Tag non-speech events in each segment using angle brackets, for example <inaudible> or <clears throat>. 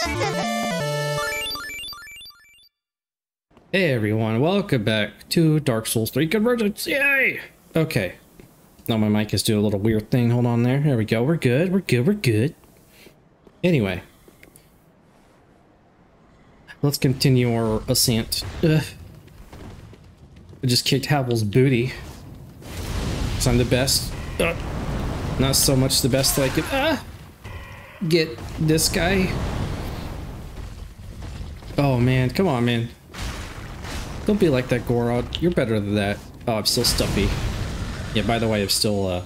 Hey everyone, welcome back to Dark Souls 3 Convergence, yay! Okay. Now my mic is doing a little weird thing, hold on there. There we go, we're good, we're good, we're good. Anyway. Let's continue our ascent. Ugh. I just kicked Havel's booty. Cause I'm the best. Ugh. Not so much the best that I could ah, get this guy. Oh man, come on man. Don't be like that, Gorod. You're better than that. Oh, I'm still stuffy. Yeah, by the way, I'm still, uh...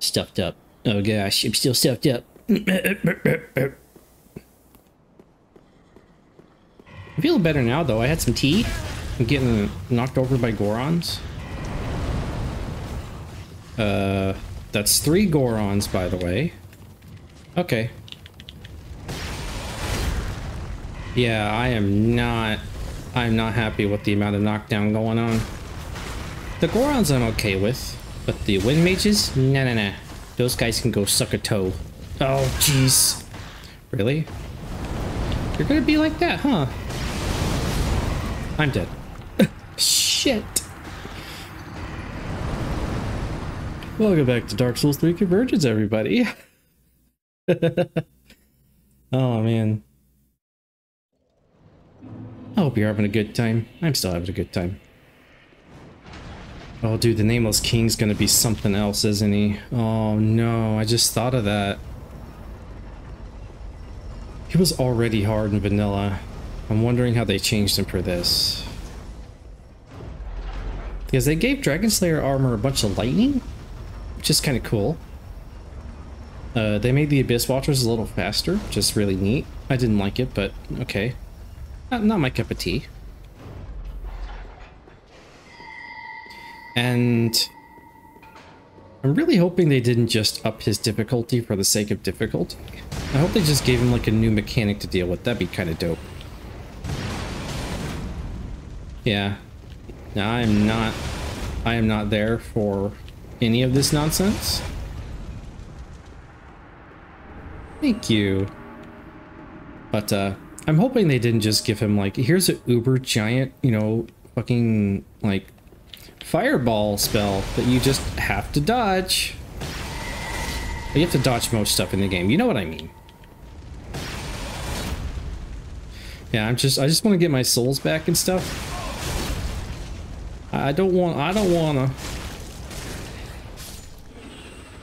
Stuffed up. Oh gosh, I'm still stuffed up. I feel better now, though. I had some tea. I'm getting knocked over by Gorons. Uh, that's three Gorons, by the way. Okay. Yeah, I am not I'm not happy with the amount of knockdown going on. The Gorons I'm okay with, but the Wind Mages? Nah, nah, nah. Those guys can go suck a toe. Oh, jeez. Really? You're gonna be like that, huh? I'm dead. <laughs> Shit. Welcome back to Dark Souls 3 Convergence, everybody. <laughs> oh, man. I hope you're having a good time. I'm still having a good time. Oh, dude, the Nameless King's gonna be something else, isn't he? Oh, no, I just thought of that. He was already hard in vanilla. I'm wondering how they changed him for this. Because they gave Dragon Slayer armor a bunch of lightning, which is kind of cool. Uh, they made the Abyss Watchers a little faster, is really neat. I didn't like it, but okay. Not, not my cup of tea. And I'm really hoping they didn't just up his difficulty for the sake of difficulty. I hope they just gave him like a new mechanic to deal with. That'd be kind of dope. Yeah. Now I am not I am not there for any of this nonsense. Thank you. But uh I'm hoping they didn't just give him like, here's an uber giant, you know, fucking like fireball spell that you just have to dodge. You have to dodge most stuff in the game. You know what I mean. Yeah, I'm just I just want to get my souls back and stuff. I don't want I don't wanna.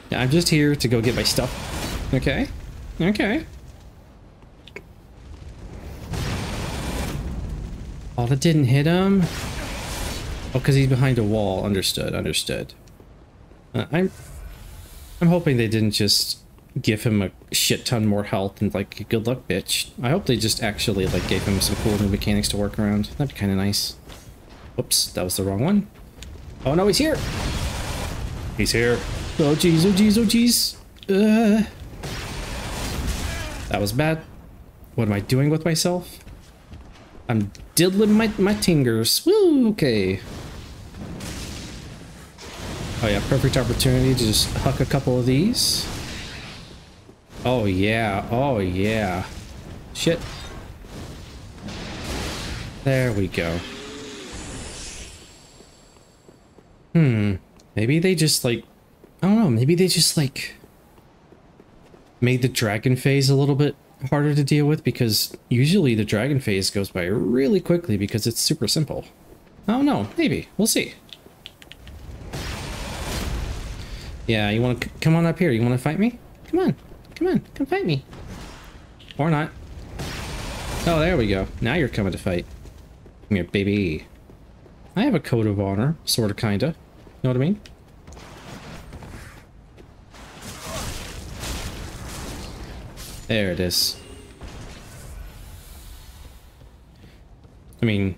Yeah, I'm just here to go get my stuff. Okay? Okay. Oh, that didn't hit him? Oh, because he's behind a wall. Understood, understood. Uh, I'm I'm hoping they didn't just give him a shit ton more health and like, good luck, bitch. I hope they just actually like gave him some cool new mechanics to work around. That'd be kind of nice. Oops, that was the wrong one. Oh no, he's here! He's here. Oh jeez, oh jeez, oh jeez. Uh, that was bad. What am I doing with myself? I'm diddling my, my tingers. Woo, okay. Oh yeah, perfect opportunity to just huck a couple of these. Oh yeah, oh yeah. Shit. There we go. Hmm. Maybe they just like, I don't know, maybe they just like made the dragon phase a little bit harder to deal with because usually the dragon phase goes by really quickly because it's super simple. Oh, I don't know, maybe. We'll see. Yeah, you want to come on up here? You want to fight me? Come on. Come on. Come fight me. Or not. Oh, there we go. Now you're coming to fight. Come here, baby. I have a code of honor, sort of, kinda. You know what I mean? There it is. I mean,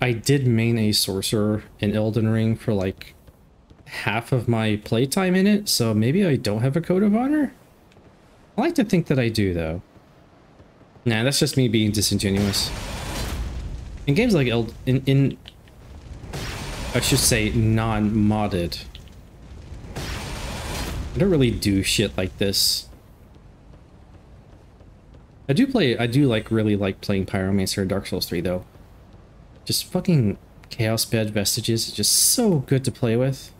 I did main a sorcerer in Elden Ring for like half of my playtime in it, so maybe I don't have a code of honor? I like to think that I do, though. Nah, that's just me being disingenuous. In games like Eld... In, in... I should say non-modded. I don't really do shit like this. I do play, I do like, really like playing Pyromancer in Dark Souls 3 though. Just fucking Chaos Bed Vestiges is just so good to play with.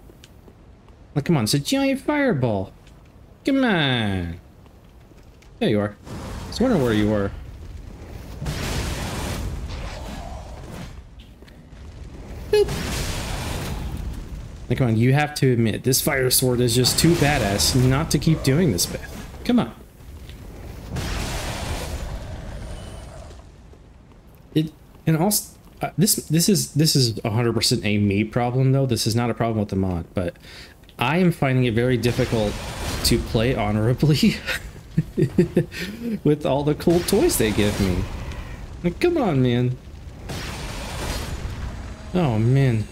Like, come on, it's a giant fireball. Come on. There you are. I was wondering where you were. Boop. Like, come on, you have to admit, this fire sword is just too badass not to keep doing this with. Come on. It, and also, uh, this this is this is 100% a me problem though. This is not a problem with the mod, but I am finding it very difficult to play honorably <laughs> with all the cool toys they give me. Like, come on, man. Oh, man.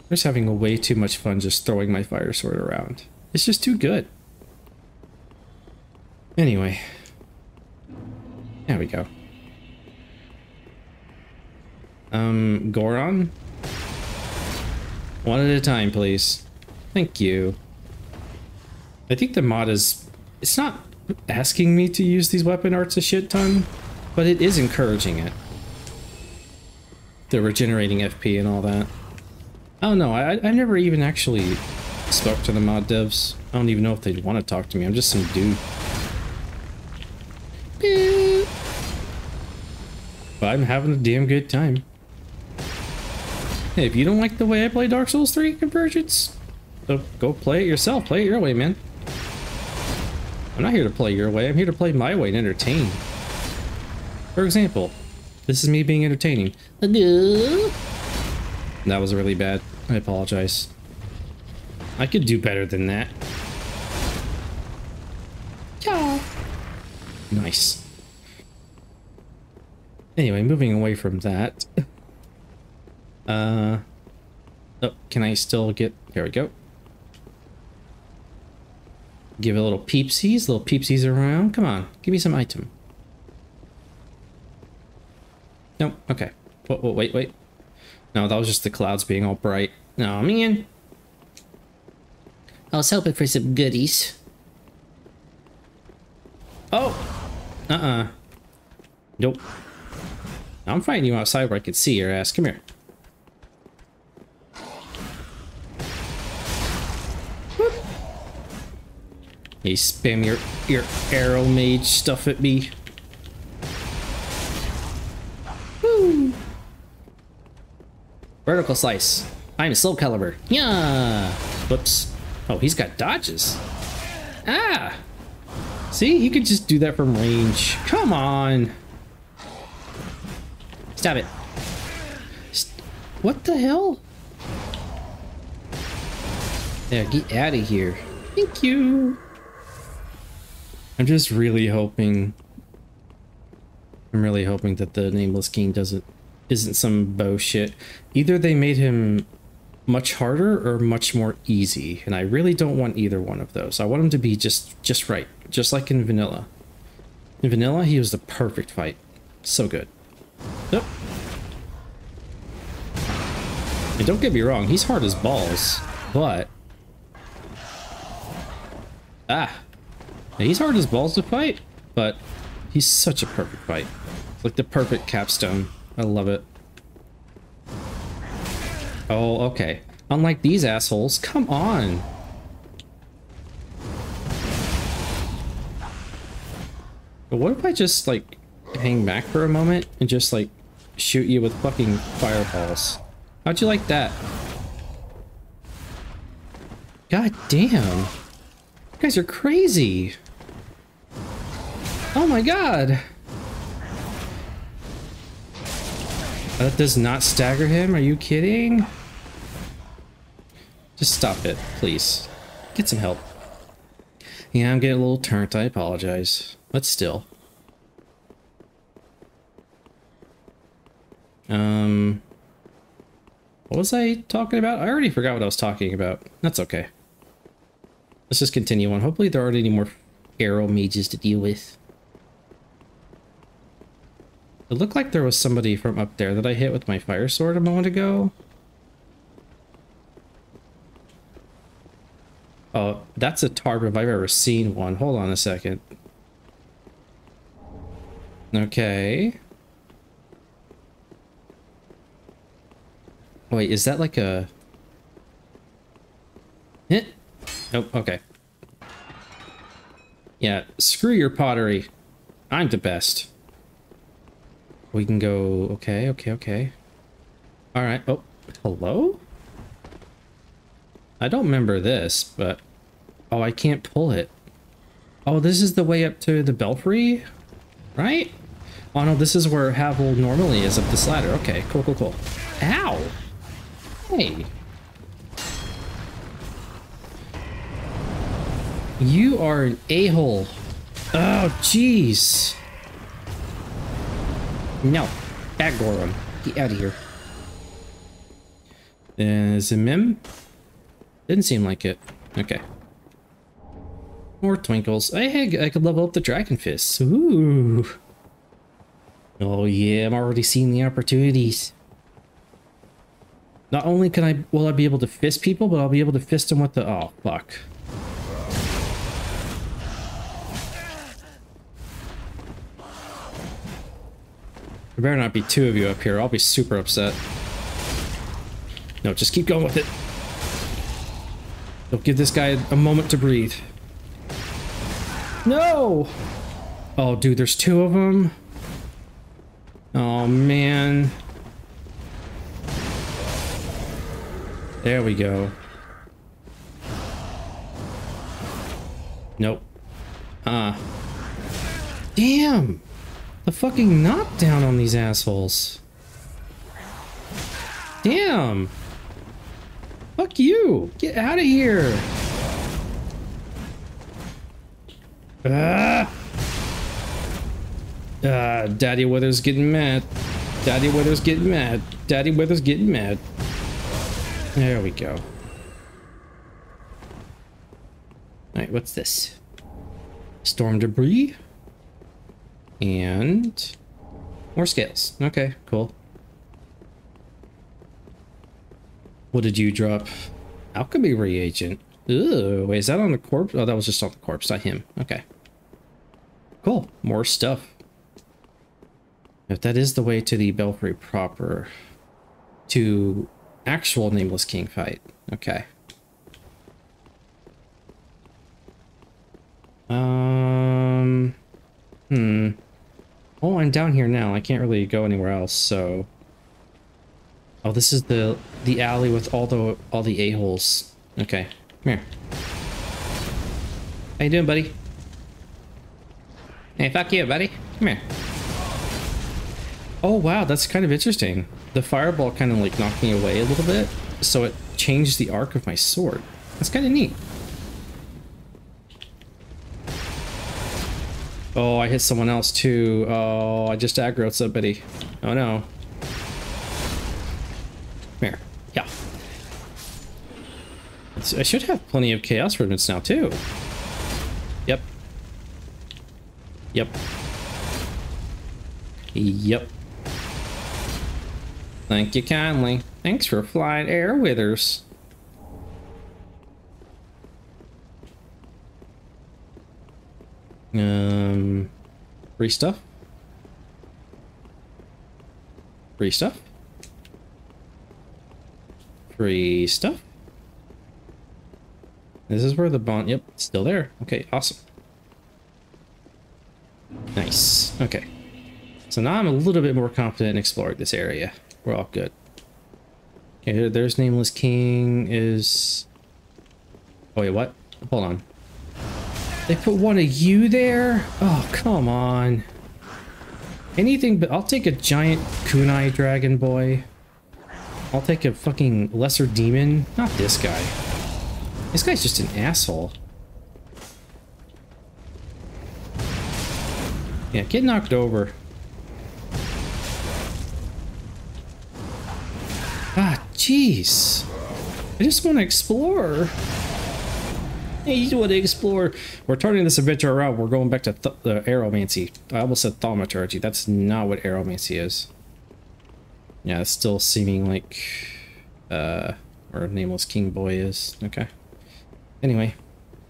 I'm just having way too much fun just throwing my fire sword around. It's just too good. Anyway. There we go. Um, Goron? One at a time, please. Thank you. I think the mod is... It's not asking me to use these weapon arts a shit ton, but it is encouraging it. The regenerating FP and all that. Oh no, I, I never even actually spoke to the mod devs. I don't even know if they'd want to talk to me. I'm just some dude. But I'm having a damn good time. Hey, <laughs> if you don't like the way I play Dark Souls 3 Convergence, so go play it yourself. Play it your way, man. I'm not here to play your way. I'm here to play my way and entertain. For example, this is me being entertaining. That was really bad. I apologize. I could do better than that. Yeah. Nice. Anyway, moving away from that. <laughs> Uh, oh, can I still get... There we go. Give it a little peepsies, little peepsies around. Come on, give me some item. Nope, okay. Wait, wait, wait. No, that was just the clouds being all bright. No, oh, man. I was hoping for some goodies. Oh! Uh-uh. Nope. I'm fighting you outside where I can see your ass. Come here. You spam your, your arrow mage stuff at me. Woo! Vertical slice. I'm a Soul Calibur. Yeah. Whoops. Oh, he's got dodges. Ah! See, you could just do that from range. Come on. Stop it. What the hell? Yeah, get out of here. Thank you. I'm just really hoping... I'm really hoping that the Nameless King doesn't isn't some bullshit. Either they made him much harder or much more easy, and I really don't want either one of those. I want him to be just just right, just like in Vanilla. In Vanilla, he was the perfect fight. So good. Yep. And don't get me wrong, he's hard as balls, but... Ah, he's hard as balls to fight, but he's such a perfect fight. It's like the perfect capstone. I love it. Oh, okay. Unlike these assholes, come on! But what if I just, like, hang back for a moment and just, like, shoot you with fucking fireballs? How'd you like that? God damn! You guys are crazy. Oh my god. That does not stagger him? Are you kidding? Just stop it, please. Get some help. Yeah, I'm getting a little turned. I apologize. But still. Um... What was I talking about? I already forgot what I was talking about. That's okay. Let's just continue on. Hopefully there aren't any more arrow mages to deal with. It looked like there was somebody from up there that I hit with my fire sword a moment ago. Oh, that's a tarp if I've ever seen one. Hold on a second. Okay. Wait, is that like a... Hit? Oh, okay. Yeah, screw your pottery. I'm the best. We can go... Okay, okay, okay. Alright. Oh, hello? I don't remember this, but... Oh, I can't pull it. Oh, this is the way up to the belfry? Right? Oh no, this is where Havel normally is up this ladder. Okay, cool, cool, cool. Ow! Hey. You are an a-hole. Oh, jeez. No. Bad Goron. Get out of here. Uh, is it Mim? Didn't seem like it. Okay. More twinkles. Hey, I could level up the Dragon Fists. Ooh. Oh yeah, I'm already seeing the opportunities. Not only can I, will I be able to fist people, but I'll be able to fist them with the, oh, fuck. There better not be two of you up here. I'll be super upset. No, just keep going with it. Don't give this guy a moment to breathe. No! Oh, dude, there's two of them. Oh, man. There we go. Nope. Ah. Uh. Damn! The fucking knockdown on these assholes. Damn! Fuck you! Get out of here! Ah! Ah, Daddy Wither's getting mad. Daddy Wither's getting mad. Daddy Wither's getting mad. There we go. Alright, what's this? Storm debris? And more scales. Okay, cool. What did you drop? Alchemy reagent. Ooh, wait, is that on the corpse? Oh, that was just on the corpse, not him. Okay. Cool. More stuff. If that is the way to the Belfry proper, to actual Nameless King fight. Okay. Um. Hmm. Oh, I'm down here now. I can't really go anywhere else, so... Oh, this is the the alley with all the all the a-holes. Okay, come here. How you doing, buddy? Hey, fuck you, buddy. Come here. Oh, wow, that's kind of interesting. The fireball kind of like knocked me away a little bit, so it changed the arc of my sword. That's kind of neat. Oh, I hit someone else too. Oh, I just aggroed somebody. Oh no. Here. Yeah. I should have plenty of chaos remnants now too. Yep. Yep. Yep. Thank you kindly. Thanks for flying air withers. Um, free stuff. Free stuff. Free stuff. This is where the bond, yep, still there. Okay, awesome. Nice, okay. So now I'm a little bit more confident in exploring this area. We're all good. Okay, there's Nameless King is... Oh wait, what? Hold on. They put one of you there? Oh, come on. Anything but... I'll take a giant kunai dragon boy. I'll take a fucking lesser demon. Not this guy. This guy's just an asshole. Yeah, get knocked over. Ah, jeez. I just want to explore. Want to explore. We're turning this adventure around. We're going back to th the aeromancy. I almost said thaumaturgy. That's not what aeromancy is. Yeah, it's still seeming like uh or nameless king boy is. Okay. Anyway,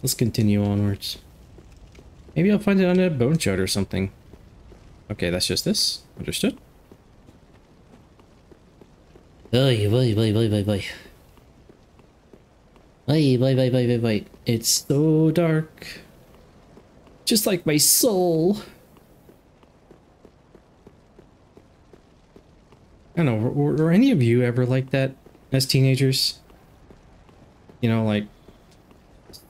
let's continue onwards. Maybe I'll find it on a bone shard or something. Okay, that's just this. Understood. Oy, oy, oy, oy, oy, oy. Oy, oy, oy, oy, oy, oy. It's so dark. Just like my soul. I don't know, were, were any of you ever like that as teenagers? You know, like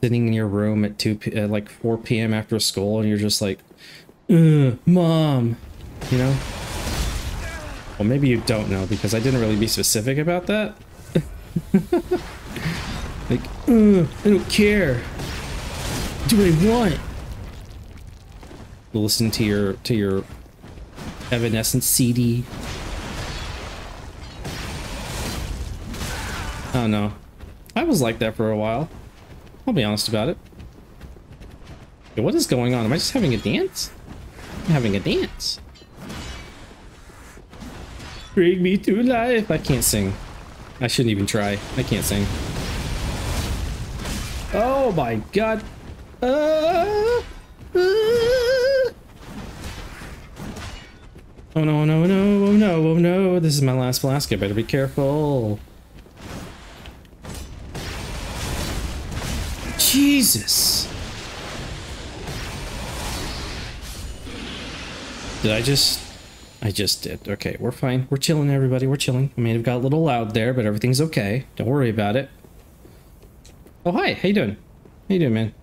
sitting in your room at 2 p at like 4 p.m. after school and you're just like, mom, you know? Well, maybe you don't know because I didn't really be specific about that. <laughs> like, Ugh, I don't care. Do what I want. Listen to your to your Evanescence CD. Oh no. I was like that for a while. I'll be honest about it. What is going on? Am I just having a dance? I'm having a dance. Bring me to life. I can't sing. I shouldn't even try. I can't sing. Oh my god. Uh, uh. Oh no, no, no, oh no, oh no. This is my last flask. I better be careful. Jesus. Did I just... I just did. Okay, we're fine. We're chilling, everybody. We're chilling. I may have got a little loud there, but everything's okay. Don't worry about it. Oh, hi. How you doing? How you doing, man?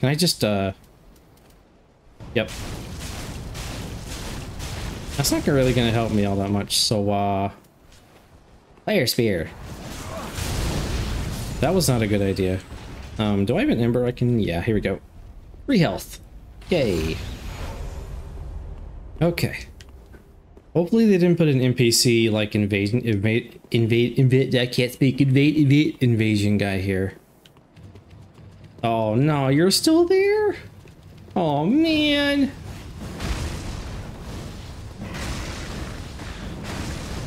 Can I just, uh... Yep. That's not really gonna help me all that much, so, uh... Fire Spear. That was not a good idea. Um, do I have an ember I can... Yeah, here we go. Free health. Yay. Okay. Hopefully they didn't put an NPC like invasion invade invade invade I can't speak invade invade invasion guy here. Oh no, you're still there? Oh man.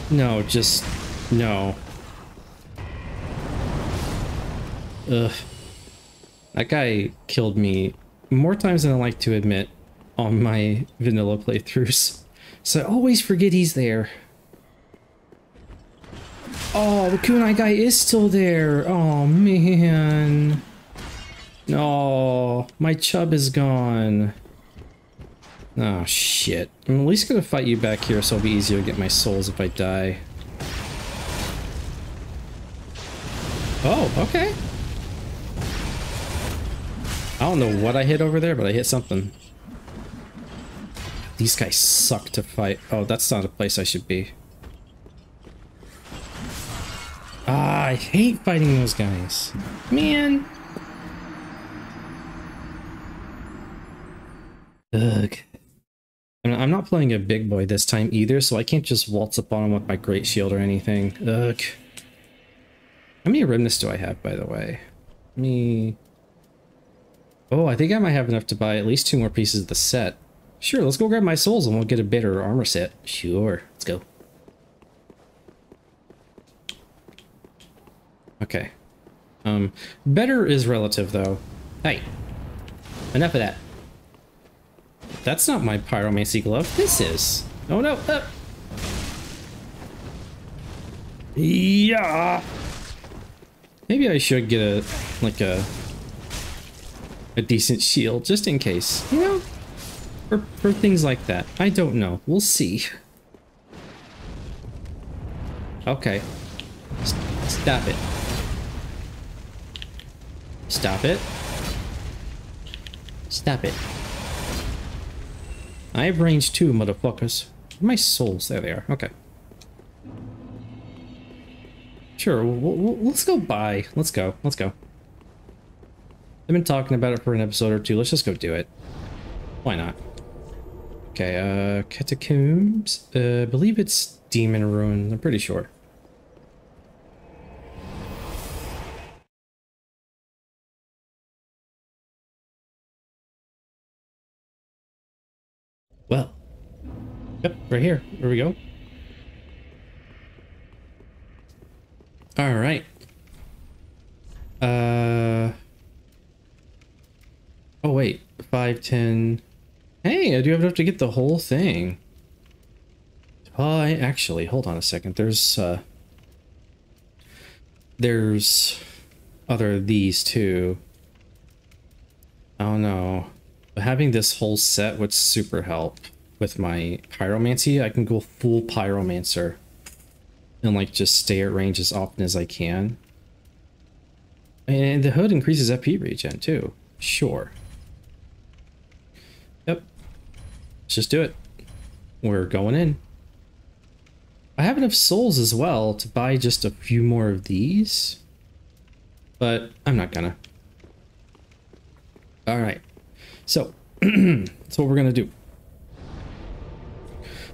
No, just no. Ugh. That guy killed me more times than I like to admit on my vanilla playthroughs. So I always forget he's there. Oh, the kunai guy is still there. Oh, man. No, my chub is gone. Oh, shit. I'm at least gonna fight you back here so it'll be easier to get my souls if I die. Oh, okay. I don't know what I hit over there, but I hit something. These guys suck to fight. Oh, that's not a place I should be. Ah, I hate fighting those guys. Man. Ugh. I'm not playing a big boy this time either, so I can't just waltz up on him with my great shield or anything. Ugh. How many remnants do I have, by the way? Me. Oh, I think I might have enough to buy at least two more pieces of the set. Sure, let's go grab my souls and we'll get a better armor set. Sure, let's go. Okay. Um, better is relative, though. Hey, enough of that. That's not my pyromancy glove. This is. Oh, no. Uh. Yeah. Maybe I should get a, like a, a decent shield, just in case, you know? For, for things like that. I don't know. We'll see. Okay. Stop it. Stop it. Stop it. I have range too, motherfuckers. My souls. There they are. Okay. Sure, let's go buy. Let's go. Let's go. I've been talking about it for an episode or two. Let's just go do it. Why not? Okay, uh, catacombs. Uh, I believe it's demon ruin. I'm pretty sure. Well. Yep, right here. Here we go. All right. Uh. Oh wait, five, ten. Hey, I do have enough to get the whole thing. I actually, hold on a second. There's, uh, there's other these. Oh no. Having this whole set would super help with my pyromancy. I can go full pyromancer and like just stay at range as often as I can. And the hood increases FP regen too. Sure. Yep. Let's just do it. We're going in. I have enough souls as well to buy just a few more of these. But I'm not gonna. Alright. So, <clears throat> that's what we're gonna do.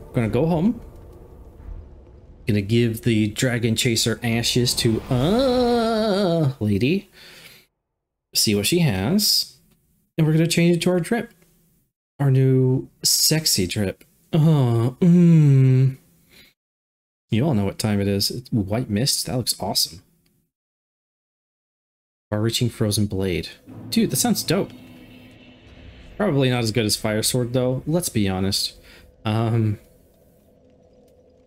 We're gonna go home. Gonna give the dragon chaser ashes to uh lady. See what she has. And we're gonna change it to our drip. Our new sexy drip. Oh, mmm. You all know what time it is. It's white mist. That looks awesome. Far-reaching frozen blade. Dude, that sounds dope. Probably not as good as Fire Sword, though. Let's be honest. Um,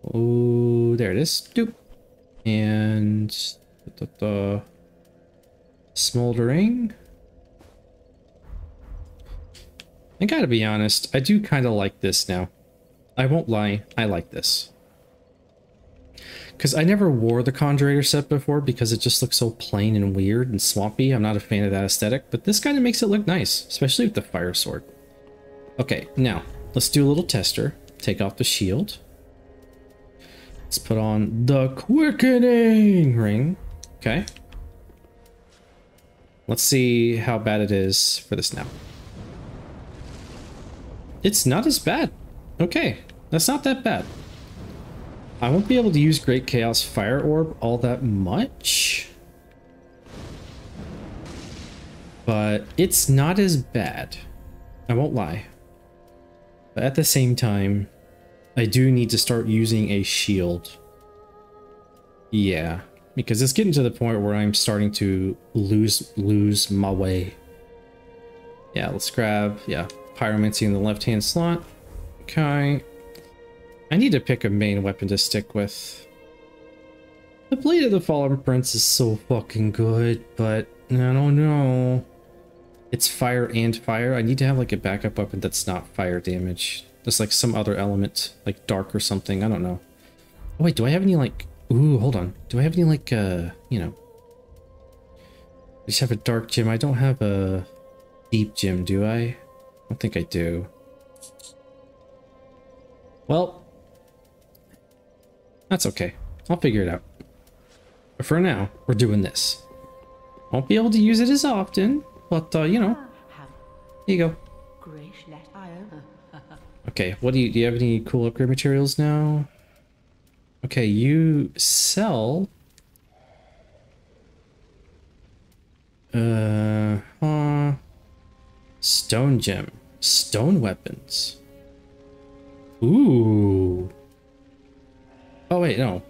Oh, there it is. Doop. And smoldering. I gotta be honest, I do kind of like this now. I won't lie, I like this. Because I never wore the Conjurator set before because it just looks so plain and weird and swampy. I'm not a fan of that aesthetic, but this kind of makes it look nice, especially with the fire sword. Okay, now, let's do a little tester. Take off the shield. Let's put on the quickening ring. Okay. Let's see how bad it is for this now. It's not as bad. Okay, that's not that bad. I won't be able to use Great Chaos Fire Orb all that much. But it's not as bad. I won't lie. But at the same time, I do need to start using a shield. Yeah, because it's getting to the point where I'm starting to lose lose my way. Yeah, let's grab, yeah, Pyromancy in the left-hand slot. Okay. I need to pick a main weapon to stick with. The Blade of the Fallen Prince is so fucking good, but I don't know. It's fire and fire. I need to have like a backup weapon that's not fire damage. There's like some other element, like dark or something. I don't know. Oh, wait, do I have any like... Ooh, hold on. Do I have any like, uh, you know... I just have a dark gem. I don't have a deep gem, do I? I don't think I do. Well, that's okay. I'll figure it out. But for now, we're doing this. Won't be able to use it as often, but, uh, you know, here you go. Okay, what do you, do you have any cool upgrade materials now? Okay, you sell... Uh, uh, stone gem. Stone weapons. Ooh. Oh, wait, no.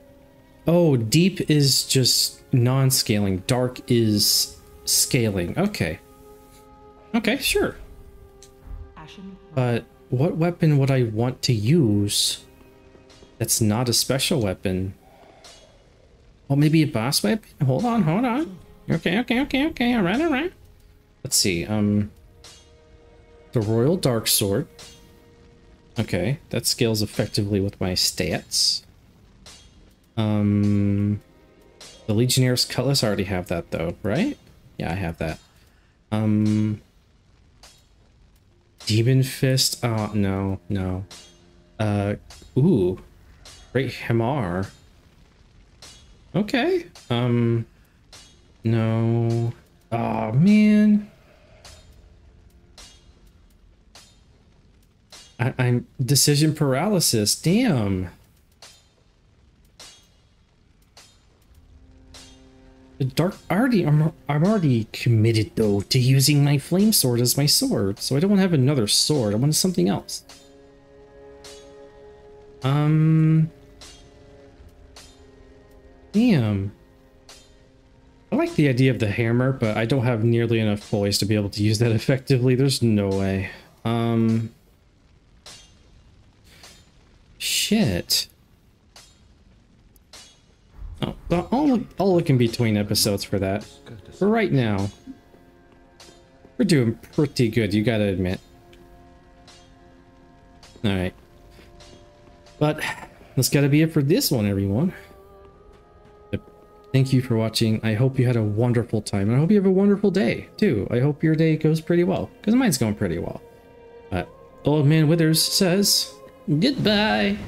Oh, deep is just non-scaling. Dark is scaling. Okay. Okay, sure. But what weapon would I want to use that's not a special weapon? Well, maybe a boss weapon? Hold on, hold on. Okay, okay, okay, okay. All right, all right. Let's see. Um, the Royal Dark Sword. Okay, that scales effectively with my stats. Um, the Legionnaire's Cutlass, I already have that though, right? Yeah, I have that. Um, Demon Fist, oh, no, no. Uh, ooh, Great Hammer. Okay, um, no. Oh, man. I, I'm decision paralysis, damn. Dark already I'm I'm already committed though to using my flame sword as my sword, so I don't want to have another sword. I want something else. Um Damn. I like the idea of the hammer, but I don't have nearly enough poise to be able to use that <laughs> effectively. There's no way. Um Shit. Oh, I'll look, I'll look in between episodes for that. For right now, we're doing pretty good, you gotta admit. Alright. But, that's gotta be it for this one, everyone. Thank you for watching. I hope you had a wonderful time, and I hope you have a wonderful day, too. I hope your day goes pretty well, because mine's going pretty well. But Old Man Withers says, Goodbye!